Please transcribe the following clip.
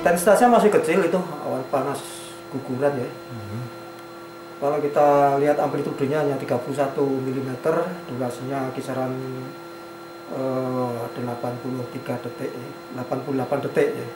intensitasnya masih kecil itu awan panas guguran ya. Hmm. Kalau kita lihat amplitudenya hanya 31 mm, durasinya kisaran eh, 83 detik, 88 detik ya.